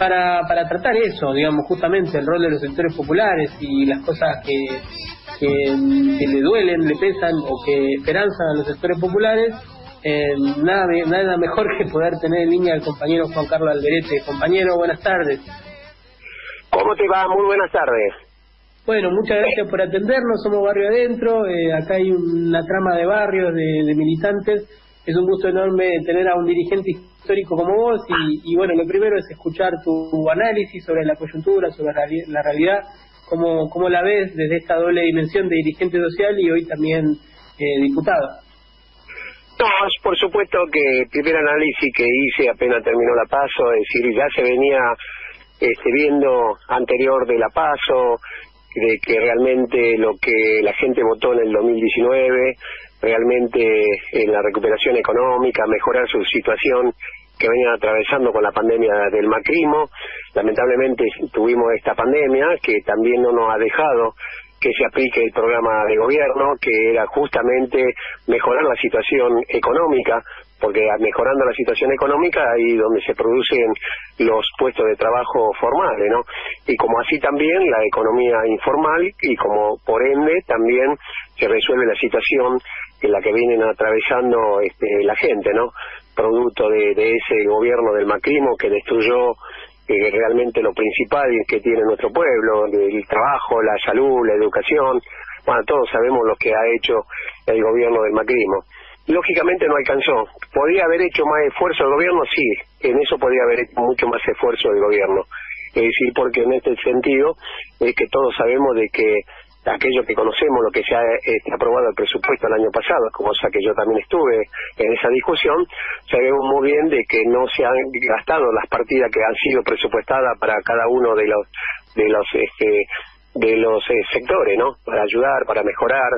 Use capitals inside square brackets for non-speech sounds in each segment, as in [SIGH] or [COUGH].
para, para tratar eso, digamos, justamente el rol de los sectores populares y las cosas que, que, le duelen, le pesan o que esperanzan a los sectores populares, eh, nada, nada mejor que poder tener en línea al compañero Juan Carlos Alberete. Compañero, buenas tardes. ¿Cómo te va? Muy buenas tardes. Bueno, muchas gracias por atendernos, somos Barrio Adentro, eh, acá hay una trama de barrios, de militantes es un gusto enorme tener a un dirigente histórico como vos y, bueno, lo primero es escuchar tu, análisis sobre la coyuntura, sobre la, realidad, cómo, la ves desde esta doble dimensión de dirigente social y hoy también eh, diputado. No, por supuesto que el primer análisis que hice apenas terminó la paso, es decir, ya se venía este, viendo anterior de la paso, de que realmente lo que la gente votó en el 2019 realmente en la recuperación económica, mejorar su situación que venían atravesando con la pandemia del macrismo. Lamentablemente tuvimos esta pandemia que también no nos ha dejado que se aplique el programa de gobierno, que era justamente mejorar la situación económica, porque mejorando la situación económica ahí donde se producen los puestos de trabajo formales, ¿no? Y como así también la economía informal y como por ende también se resuelve la situación en la que vienen atravesando este, la gente, ¿no? Producto de, ese gobierno del macrismo que destruyó eh, realmente lo principal que tiene nuestro pueblo, el trabajo, la salud, la educación. Bueno, todos sabemos lo que ha hecho el gobierno del macrismo. Lógicamente no alcanzó. ¿Podría haber hecho más esfuerzo el gobierno? Sí, en eso podría haber hecho mucho más esfuerzo el gobierno. Es decir, porque en este sentido es que todos sabemos de que aquello que conocemos, lo que se ha este, aprobado el presupuesto el año pasado, como sea que yo también estuve en esa discusión, sabemos muy bien de que no se han gastado las partidas que han sido presupuestadas para cada uno de los de los este, de los eh, sectores, ¿no? Para ayudar, para mejorar,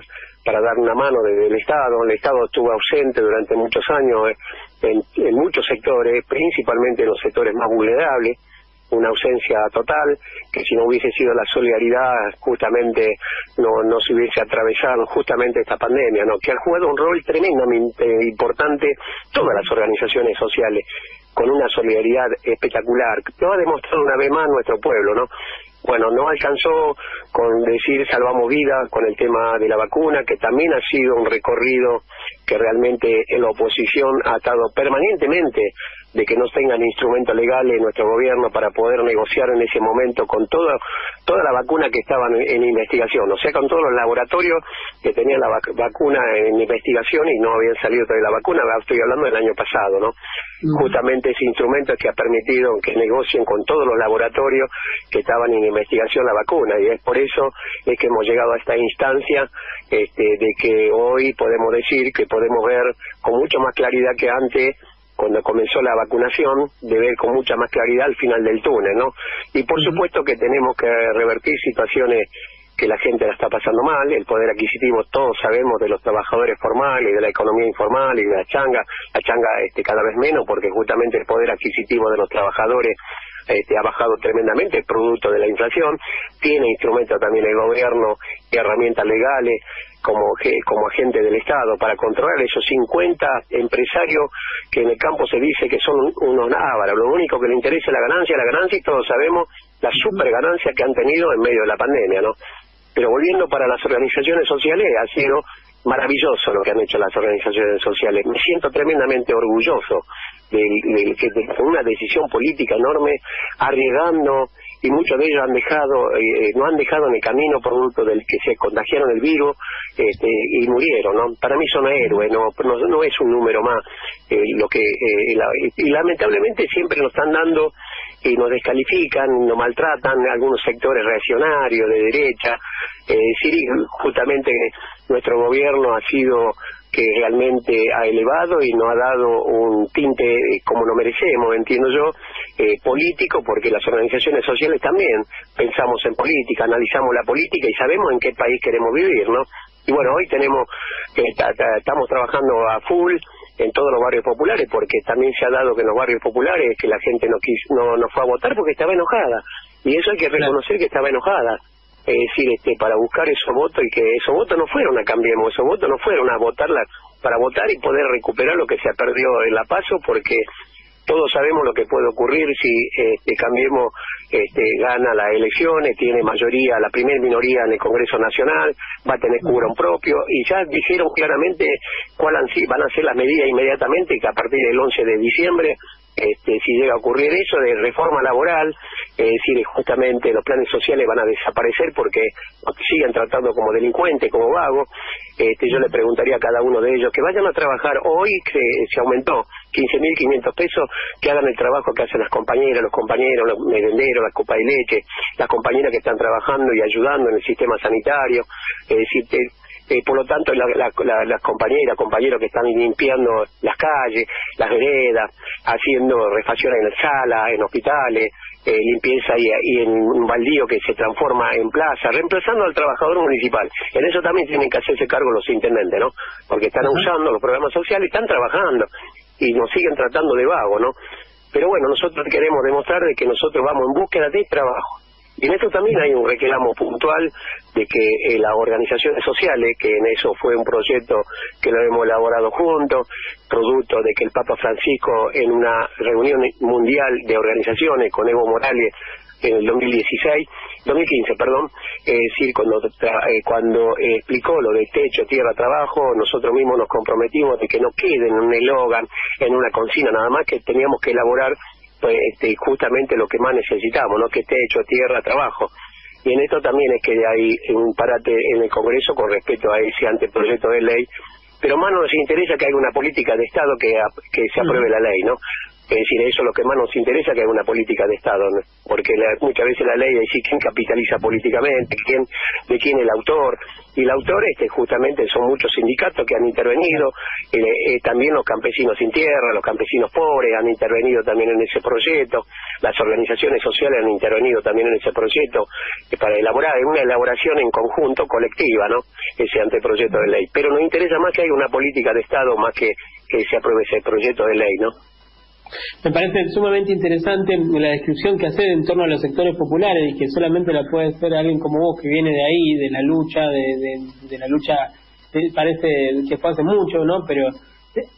para dar una mano desde el Estado. El Estado estuvo ausente durante muchos años eh, en muchos sectores, principalmente en los sectores más vulnerables una ausencia total, que si no hubiese sido la solidaridad justamente no, no se hubiese atravesado justamente esta pandemia, ¿no? que han jugado un rol tremendamente importante todas las organizaciones sociales con una solidaridad espectacular. Lo ha demostrado una vez más nuestro pueblo, ¿no? Bueno, no alcanzó con decir salvamos vidas con el tema de la vacuna, que también ha sido un recorrido que realmente en la oposición ha estado permanentemente de que no tengan instrumentos legales en nuestro gobierno para poder negociar en ese momento con toda toda la vacuna que estaban en, investigación, o sea, con todos los laboratorios que tenían la vacuna en investigación y no habían salido todavía la vacuna, estoy hablando del año pasado, ¿no? Justamente ese instrumento que ha permitido que negocien con todos los laboratorios que estaban en investigación la vacuna y es por eso es que hemos llegado a esta instancia este, de que hoy podemos decir que podemos ver con mucho más claridad que antes cuando comenzó la vacunación, de ver con mucha más claridad al final del túnel, ¿no? Y por supuesto que tenemos que revertir situaciones que la gente la está pasando mal, el poder adquisitivo, todos sabemos de los trabajadores formales, de la economía informal y de la changa, la changa este, cada vez menos porque justamente el poder adquisitivo de los trabajadores este, ha bajado tremendamente producto de la inflación, tiene instrumentos también el gobierno y herramientas legales como, como agente del Estado para controlar esos 50 empresarios que en el campo se dice que son unos návaros. Lo único que le interesa es la ganancia, la ganancia y todos sabemos la super ganancia que han tenido en medio de la pandemia, ¿no? Pero volviendo para las organizaciones sociales, ha sido maravilloso lo que han hecho las organizaciones sociales. Me siento tremendamente orgulloso de, de, de una decisión política enorme, arriesgando y muchos de ellos han dejado, eh, no han dejado en el camino producto del que se contagiaron el virus este, y murieron, ¿no? Para mí son héroes, no, no, es un número más eh, lo que eh, y lamentablemente siempre nos están dando y nos descalifican, nos maltratan algunos sectores reaccionarios de derecha, es decir, justamente nuestro gobierno ha sido que realmente ha elevado y nos ha dado un tinte eh, como lo merecemos, entiendo yo, eh, político, porque las organizaciones sociales también pensamos en política, analizamos la política y sabemos en qué país queremos vivir, ¿no? Y bueno, hoy tenemos, que estamos trabajando a full en todos los barrios populares, porque también se ha dado que en los barrios populares que la gente no, quiso, no, no fue a votar porque estaba enojada. Y eso hay que reconocer que estaba enojada es decir, este, para buscar esos votos y que esos votos no fueron a Cambiemos, esos votos no fueron a votarla para votar y poder recuperar lo que se ha perdido en la paso porque todos sabemos lo que puede ocurrir si este, Cambiemos este, gana las elecciones, tiene mayoría, la primera minoría en el Congreso Nacional, va a tener un propio y ya dijeron claramente cuáles van a ser las medidas inmediatamente que a partir del 11 de diciembre este, si llega a ocurrir eso de reforma laboral, es decir, justamente los planes sociales van a desaparecer porque siguen tratando como delincuentes, como vagos, este, yo le preguntaría a cada uno de ellos que vayan a trabajar hoy, que se aumentó 15.500 pesos, que hagan el trabajo que hacen las compañeras, los compañeros, los merenderos, las copas de leche, las compañeras que están trabajando y ayudando en el sistema sanitario, es decir, eh, por lo tanto las compañeras, compañeros que están limpiando las calles, las veredas, haciendo refacciones en salas, en hospitales, eh, limpieza y, en un baldío que se transforma en plaza, reemplazando al trabajador municipal. En eso también tienen que hacerse cargo los intendentes, ¿no? Porque están usando los programas sociales, están trabajando y nos siguen tratando de vago, ¿no? Pero bueno, nosotros queremos demostrar de que nosotros vamos en búsqueda de trabajo y en esto también hay un reclamo puntual de que eh, las organizaciones sociales, que en eso fue un proyecto que lo hemos elaborado juntos, producto de que el Papa Francisco en una reunión mundial de organizaciones con Evo Morales en el 2016, 2015, perdón, es decir, cuando, eh, cuando explicó lo de techo, tierra, trabajo, nosotros mismos nos comprometimos de que no quede en un eslogan, en una consigna, nada más que teníamos que elaborar pues, este, justamente lo que más necesitamos, ¿no? que esté hecho tierra, trabajo. Y en esto también es que hay un parate en el Congreso con respecto a ese anteproyecto de ley, pero más nos interesa que haya una política de Estado que, que se apruebe la ley, ¿no? Es decir, eso es lo que más nos interesa, que haya una política de Estado, porque muchas veces la ley dice quién capitaliza políticamente, de quién es el autor, y el autor este justamente son muchos sindicatos que han intervenido, eh, eh, también los campesinos sin tierra, los campesinos pobres han intervenido también en ese proyecto, las organizaciones sociales han intervenido también en ese proyecto eh, para elaborar una elaboración en conjunto colectiva, ¿no? Ese anteproyecto de ley. Pero nos interesa más que haya una política de Estado más que se apruebe ese proyecto de ley, ¿no? Me parece sumamente interesante la descripción que hace en torno a los sectores populares y que solamente la puede hacer alguien como vos que viene de ahí, de la lucha, de, la lucha, parece que fue hace mucho, ¿no? Pero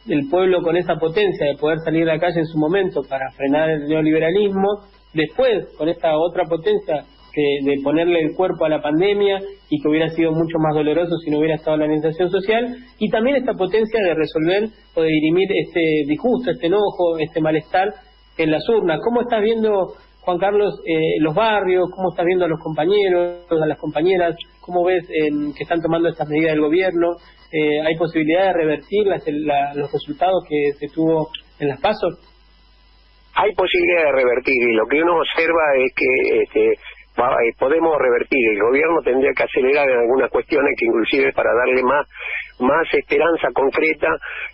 el pueblo con esa potencia de poder salir a la calle en su momento para frenar el neoliberalismo, después con esta otra potencia de ponerle el cuerpo a la pandemia y que hubiera sido mucho más doloroso si no hubiera estado la organización social, y también esta potencia de resolver o de dirimir este disgusto, este enojo, este malestar en las urnas. ¿Cómo estás viendo, Juan Carlos, eh, los barrios? ¿Cómo estás viendo a los compañeros, a las compañeras? ¿Cómo ves que están tomando estas medidas del gobierno? Eh, ¿Hay posibilidad de revertir los resultados que se tuvo en las pasos? Hay posibilidad de revertir y lo que uno observa es que este, eh, podemos revertir. El gobierno tendría que acelerar en algunas cuestiones que inclusive para darle más más esperanza concreta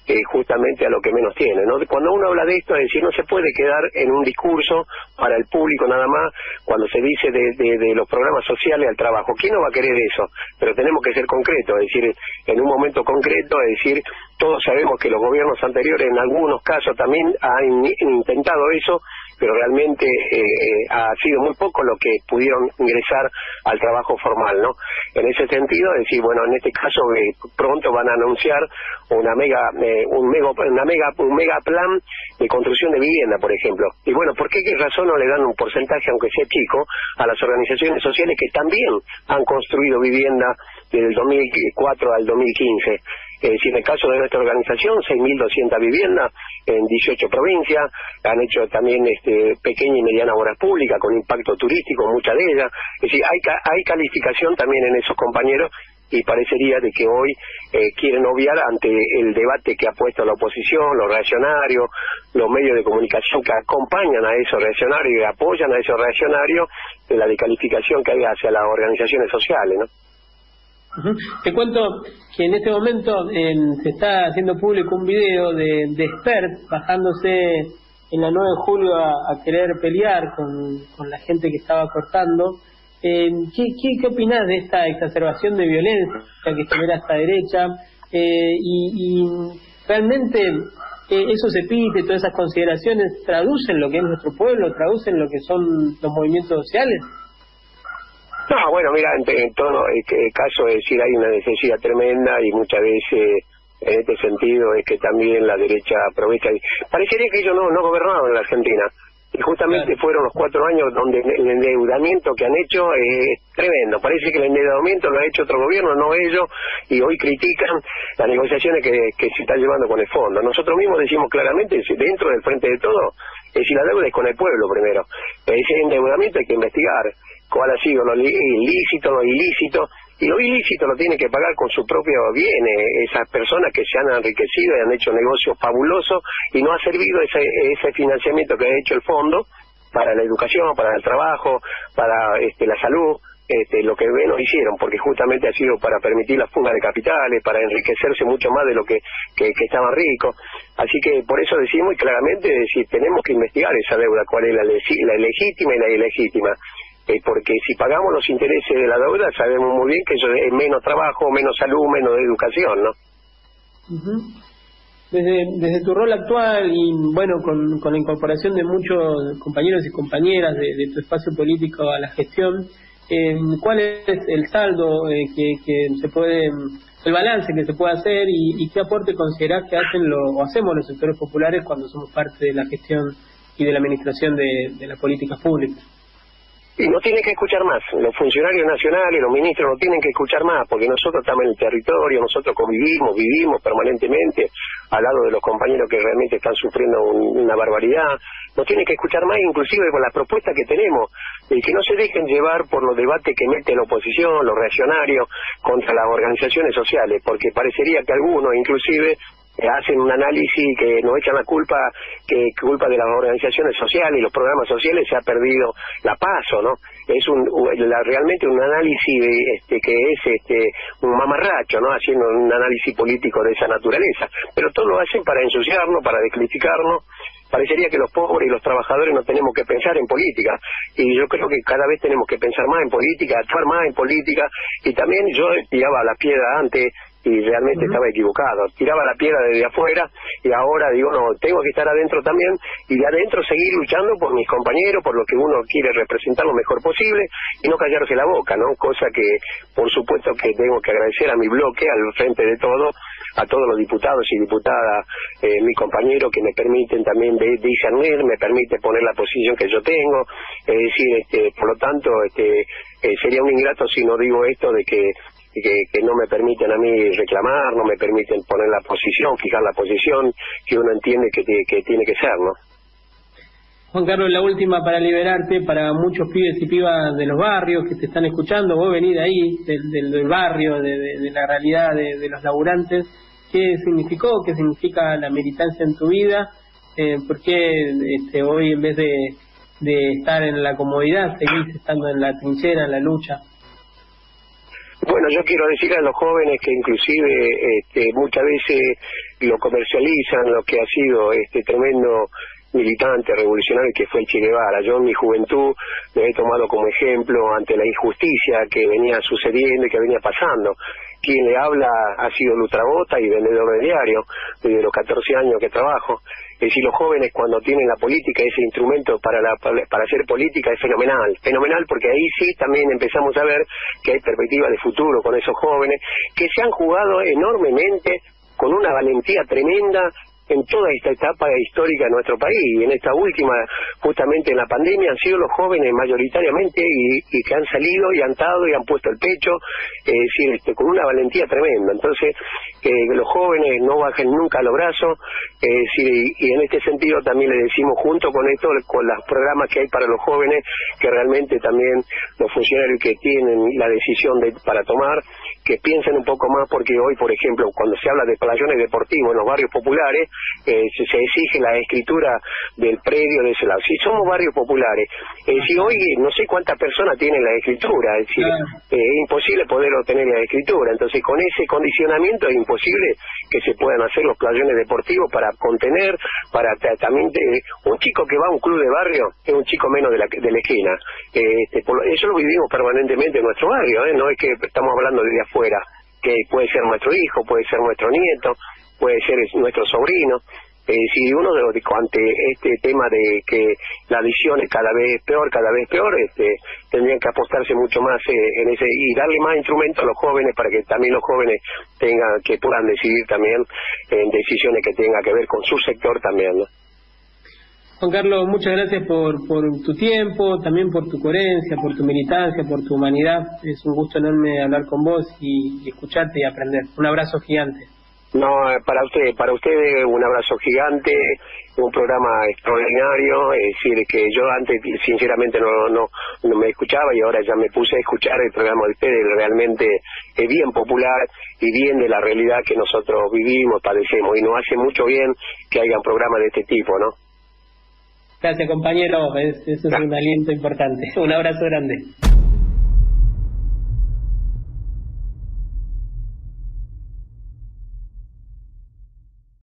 eh, justamente a lo que menos tiene. ¿no? Cuando uno habla de esto, es decir, no se puede quedar en un discurso para el público nada más cuando se dice de, de, los programas sociales al trabajo. ¿Quién no va a querer eso? Pero tenemos que ser concretos, es decir, en un momento concreto, es decir, todos sabemos que los gobiernos anteriores en algunos casos también han intentado eso pero realmente eh, eh, ha sido muy poco lo que pudieron ingresar al trabajo formal, ¿no? En ese sentido, decir, bueno, en este caso eh, pronto van a anunciar una mega, un mega, una mega, un mega plan de construcción de vivienda, por ejemplo. Y bueno, ¿por qué qué razón no le dan un porcentaje, aunque sea chico, a las organizaciones sociales que también han construido vivienda desde el 2004 al 2015? Es decir, en el caso de nuestra organización, 6.200 viviendas en 18 provincias, han hecho también este, pequeña y mediana obras públicas con impacto turístico, muchas de ellas. Es decir, hay, hay calificación también en esos compañeros y parecería de que hoy eh, quieren obviar ante el debate que ha puesto la oposición, los reaccionarios, los medios de comunicación que acompañan a esos reaccionarios y apoyan a esos reaccionarios, de la descalificación que hay hacia las organizaciones sociales, ¿no? Te cuento que en este momento se está haciendo público un video de, de Spert bajándose en la 9 de julio a, querer pelear con, la gente que estaba cortando. Eh, ¿qué, qué, de esta exacerbación de violencia que genera esta derecha? Eh, y, realmente eh, esos epítetos, todas esas consideraciones, traducen lo que es nuestro pueblo, traducen lo que son los movimientos sociales. No, bueno, mira, en, todo este caso es decir, hay una necesidad tremenda y muchas veces en este sentido es que también la derecha aprovecha. Parecería que ellos no, no gobernaban en la Argentina. Y justamente fueron los cuatro años donde el endeudamiento que han hecho es tremendo. Parece que el endeudamiento lo ha hecho otro gobierno, no ellos, y hoy critican las negociaciones que, que se están llevando con el fondo. Nosotros mismos decimos claramente, dentro del frente de todo, es si la deuda es con el pueblo primero. Ese endeudamiento hay que investigar cuál ha sido lo ilícito, lo ilícito, y lo ilícito lo tiene que pagar con su propio bien esas personas que se han enriquecido y han hecho negocios fabulosos y no ha servido ese, ese financiamiento que ha hecho el fondo para la educación, para el trabajo, para este, la salud, este, lo que menos hicieron, porque justamente ha sido para permitir la fuga de capitales, para enriquecerse mucho más de lo que, que, que estaban ricos. Así que por eso decimos y claramente decir, tenemos que investigar esa deuda, cuál es la, la legítima y la ilegítima. Eh, porque si pagamos los intereses de la deuda sabemos muy bien que eso es menos trabajo, menos salud, menos educación, ¿no? Desde, desde tu rol actual y bueno, con, con la incorporación de muchos compañeros y compañeras de, tu espacio político a la gestión, ¿cuál es el saldo eh, que, se puede, el balance que se puede hacer y, qué aporte considerás que hacen o hacemos los sectores populares cuando somos parte de la gestión y de la administración de, de las políticas públicas? Y no tienen que escuchar más. Los funcionarios nacionales, los ministros no tienen que escuchar más, porque nosotros estamos en el territorio, nosotros convivimos, vivimos permanentemente al lado de los compañeros que realmente están sufriendo una barbaridad. No tienen que escuchar más, inclusive con las propuestas que tenemos, y que no se dejen llevar por los debates que mete la oposición, los reaccionarios, contra las organizaciones sociales, porque parecería que algunos, inclusive, hacen un análisis que nos echan la culpa que culpa de las organizaciones sociales y los programas sociales se ha perdido la paso no es un, realmente un análisis este que es este un mamarracho no haciendo un análisis político de esa naturaleza. Pero todo lo hacen para ensuciarnos para descriticarnos parecería que los pobres y los trabajadores no tenemos que pensar en política. Y yo creo que cada vez tenemos que pensar más en política, actuar más en política. Y también yo tiraba la piedra antes y realmente estaba equivocado. Tiraba la piedra desde afuera y ahora digo, no, tengo que estar adentro también y de adentro seguir luchando por mis compañeros, por lo que uno quiere representar lo mejor posible y no callarse la boca, ¿no? Cosa que, por supuesto, que tengo que agradecer a mi bloque, al frente de todo, a todos los diputados y diputadas, eh, mi compañero, que me permiten también de, discernir, me permite poner la posición que yo tengo, es decir, este, por lo tanto, este, eh, sería un ingrato si no digo esto de que que, no me permiten a mí reclamar, no me permiten poner la posición, fijar la posición que uno entiende que, que tiene que ser, ¿no? Juan Carlos, la última para liberarte, para muchos pibes y pibas de los barrios que te están escuchando, vos venís ahí, del, del, barrio, de, la realidad de, los laburantes, ¿qué significó, qué significa la militancia en tu vida? Eh, ¿Por qué este, hoy en vez de estar en la comodidad seguís estando en la trinchera, en la lucha? Bueno, yo quiero decir a los jóvenes que inclusive este, muchas veces lo comercializan, lo que ha sido este tremendo militante revolucionario que fue el Che. Yo en mi juventud me he tomado como ejemplo ante la injusticia que venía sucediendo y que venía pasando. Quien le habla ha sido Lutrabota y vendedor de diario desde los 14 años que trabajo. Es decir, los jóvenes cuando tienen la política, ese instrumento para, la, para hacer política es fenomenal. Fenomenal porque ahí sí también empezamos a ver que hay perspectiva de futuro con esos jóvenes que se han jugado enormemente con una valentía tremenda en toda esta etapa histórica de nuestro país. Y en esta última, justamente en la pandemia, han sido los jóvenes mayoritariamente y, que han salido y han estado y han puesto el pecho, decir, este, con una valentía tremenda. Entonces, que los jóvenes no bajen nunca los brazos, decir, y, en este sentido también le decimos, junto con esto, con los programas que hay para los jóvenes, que realmente también los funcionarios que tienen la decisión de, para tomar, que piensen un poco más, porque hoy, por ejemplo, cuando se habla de playones deportivos en los barrios populares, eh, se, exige la escritura del predio de ese lado. Si somos barrios populares, eh, si hoy no sé cuántas personas tienen la escritura, es decir, eh, es imposible poder obtener la escritura. Entonces, con ese condicionamiento es imposible que se puedan hacer los playones deportivos para contener, para también un chico que va a un club de barrio es un chico menos de la, de la esquina. Este, eso lo vivimos permanentemente en nuestro barrio, no es que estamos hablando de afuera, que puede ser nuestro hijo, puede ser nuestro nieto, puede ser nuestro sobrino. Es decir, uno de, de, ante este tema de que la adicción es cada vez peor, cada vez peor, este, tendrían que apostarse mucho más eh, en ese y darle más instrumentos a los jóvenes para que también los jóvenes tengan que puedan decidir también en decisiones que tengan que ver con su sector también. ¿no? Juan Carlos, muchas gracias por, tu tiempo, también por tu coherencia, por tu militancia, por tu humanidad. Es un gusto enorme hablar con vos y, escucharte y aprender. Un abrazo gigante. No, eh, para usted, para usted un abrazo gigante, un programa extraordinario, es decir, que yo antes sinceramente no, me escuchaba y ahora ya me puse a escuchar el programa de ustedes, realmente es bien popular y bien de la realidad que nosotros vivimos, padecemos y nos hace mucho bien que haya un programa de este tipo, ¿no? Gracias compañero, es, eso es un aliento importante. [LAUGHS] Un abrazo grande.